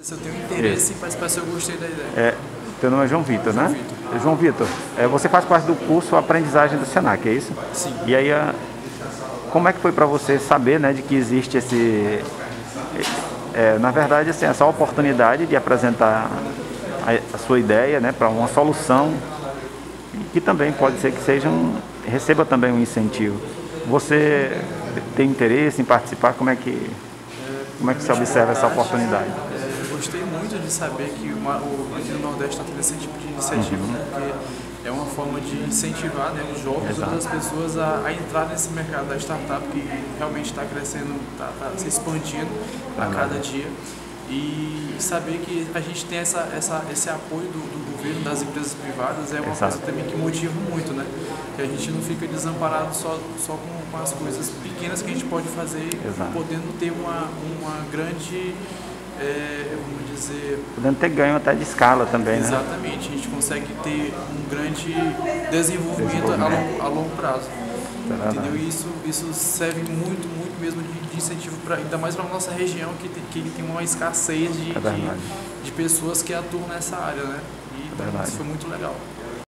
Se eu tenho interesse em participar, se eu gostei da ideia. É, teu nome é João Vitor, né? João Vitor, é, você faz parte do curso Aprendizagem do Senac, é isso? Sim. E aí, a- como é que foi para você saber, né, de que existe esse, é, na verdade, assim, essa oportunidade de apresentar a, a sua ideia, né, para uma solução que também pode ser que seja um, receba também um incentivo. Você tem interesse em participar? Como é que como é que você observa essa oportunidade? Gostei muito de saber que uma, o, aqui no Nordeste está tendo esse tipo de iniciativa, né? porque é uma forma de incentivar né, os jovens Exato. outras pessoas a, a entrar nesse mercado da startup que realmente está crescendo, está se expandindo a cada dia. E saber que a gente tem essa, essa, esse apoio do, do governo, das empresas privadas, é uma Exato. coisa também que motiva muito, né? Que a gente não fica desamparado só, só com, com as coisas pequenas que a gente pode fazer, Exato. podendo ter uma, uma grande, é, dizer, Podendo ter ganho até de escala também, né? exatamente, a gente consegue ter um grande desenvolvimento a Desenvolvimento. longo, a longo prazo. Entendeu? E isso, isso serve muito, muito mesmo de, de incentivo, pra, ainda mais para a nossa região, que tem, que tem uma escassez de, É de, de pessoas que atuam nessa área, né? E verdade. isso foi muito legal.